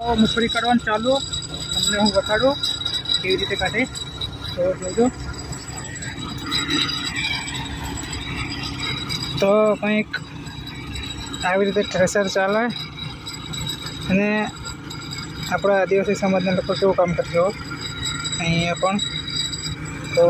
મગફળી કાઢવાનું ચાલુ. તમને હું બતાડું કેવી રીતે કાઢે. તો જોજો. તો કંઈક આવી રીતે થ્રેસર ચાલે. અને આપણા આદિવાસી સમાજના લોકો કેવું કામ કરતો અહીંયા પણ. તો